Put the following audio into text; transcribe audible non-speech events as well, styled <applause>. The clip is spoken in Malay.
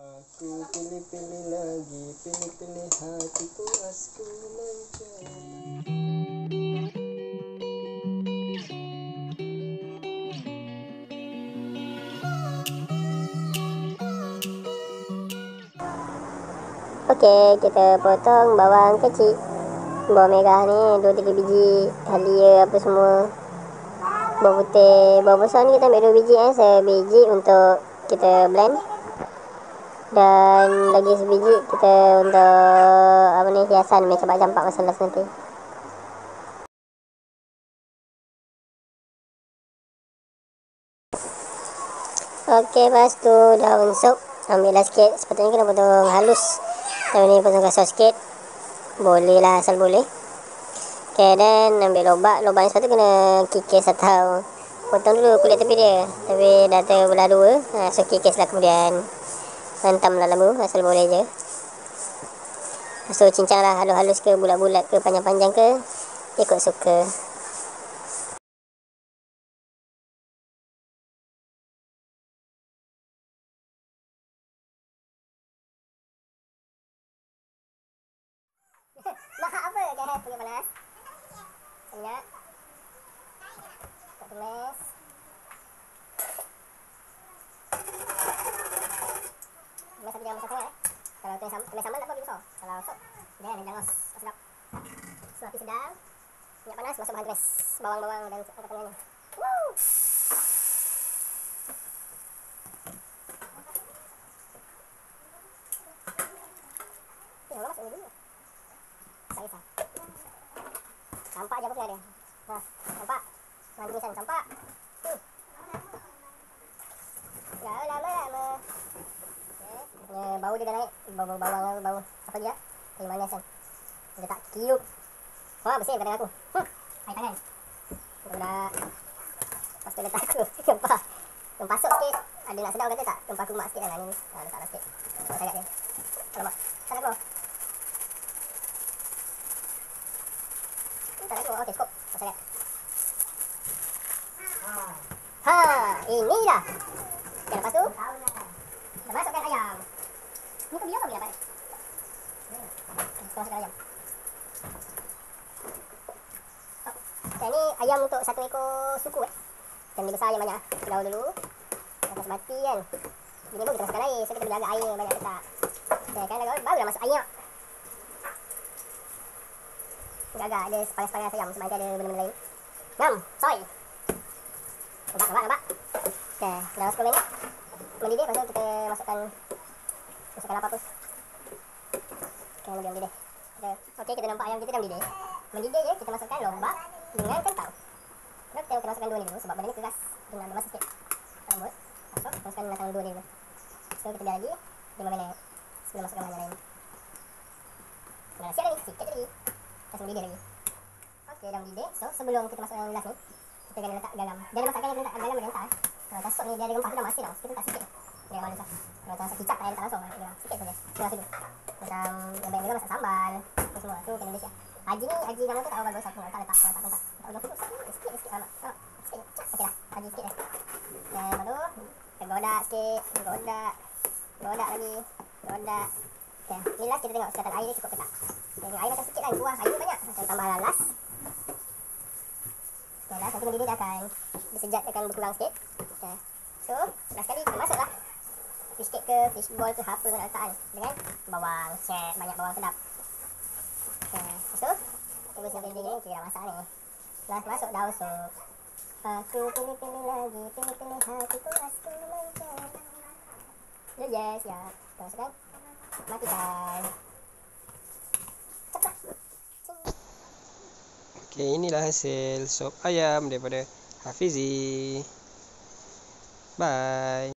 Aku pilih-pilih lagi, pilih-pilih hatiku asku mencari. Okey, kita potong bawang kecil. Bawang merah ni 2 3 biji, halia apa semua. Bawang putih, bawang besar ni kita ambil 2 biji eh, sebiji untuk kita blend. Dan lagi sebiji kita untuk apa ni hiasan macam campak masa last nanti. Okey, lepas tu daun sup ambillah sikit. Sepatutnya kena potong halus. Daun ni potong kasar sikit. Boleh lah asal boleh. Okey, dan ambil lobak. Lobak ni sepatutnya kena kikis atau potong dulu kulit tepi dia. Tapi dah terbelah dua. Ha, so kikis lah kemudian hantam lah lembu asal boleh je. So cincang lah halus-halus ke bulat-bulat ke panjang-panjang ke ikut suka. <laughs> Minyak. Tak tumis. Tumis tapi jangan besar sangat eh. Tumis sambal, sambal tak apa pergi besar. Kalau sop, dia ni jangos. Sedap. Api sedang. Minyak panas masuk bahan tumis. Bawang-bawang dan apa namanya. Woo! Eh, orang masuk ni dulu. Tak kisah. Campak je apa kena dia. Ha, campak. Mana tulisan campak. Tu. Ya, lama-lama. Okay. Punya bau dia dah naik. Bau-bau bawang apa bau. Apa dia? Kayu manis kan. Dia tak kiup. Wah, bersih kata aku. Hmm. Air tangan. Budak. Lepas tu letak aku. <laughs> Gempah. Gempah sok sikit. Ada nak sedap kata tak? Gempah aku mak sikit kan. Ni. Ha, letaklah sikit. Sangat dia. Alamak. Tak ada apa. Tak ada Okey, cukup. Pasal lihat. Ha, ini dah. Okay, lepas tu, kita masukkan ayam. Ni kau biar apa biar, Pak? Kita masukkan ayam. Oh, Okay, ni ayam untuk satu ekor suku eh. Macam ni besar ayam banyak. Kita Lalu dulu. Atas mati kan. Ini pun kita masukkan air. So, kita boleh jaga air banyak ke tak. Okay, kan dah baru dah masuk air. Agak-agak ada separas-paras ayam sebab ada benda-benda lain. Ngam, soy. Nampak, nampak, nampak. Okay, dah masuk minyak. Mendidih, lepas tu kita masukkan masukkan apa pun. Okay, dia mendidih. Okay, kita nampak ayam kita dah mendidih. Mendidih je, kita masukkan lombak dengan kentang. Kita, kita masukkan dua ni dulu sebab benda ni keras. Dia nak masa sikit. Lembut. Masuk, masukkan binatang dua ni dulu. So, kita biar lagi 5 minit sebelum masukkan yang lain. Nah, siap ni, sikit lagi. Kasih mendidih lagi. Okey, dah mendidih. So, sebelum kita masuk yang last ni, kita kena letak garam. Dia ada masakkan yang kena letak garam dan entah. Kalau macam sop ni, dia ada rempah tu dah masin tau. Kita letak sikit. Dia malu sah. Kalau macam masak kicap, tak letak langsung. Dia sikit saja. Dia masuk dulu. Macam yang banyak masak sambal. Semua. Tu kena dia siap. Haji ni, haji nama tu tak bagus. Aku letak letak. Tak letak. Tak boleh fokus. Sikit, sikit. Alamak. Alamak. Sikit. Okey dah. Haji sikit dah. Dan kita godak sikit. Godak. Godak lagi. Godak. Okay. Ni last kita tengok sekatan air dia cukup ke tak. Air macam sikit kan, buah air banyak. Macam tambah last. Okay, last nanti mendidih dia akan dia akan berkurang sikit. Okay. So, last kali kita masuklah fish cake ke fish ball ke apa nak letak kan. Dengan bawang, cek, banyak bawang sedap. Okay, lepas tu, tunggu sampai mendidih ni, dah masak ni. Last masuk daun sup. Aku pilih-pilih lagi, pilih-pilih hatiku asku mencari. Ya, yes, ya. Kita masukkan. Matikan. Okey, inilah hasil sop ayam daripada Hafizi. Bye.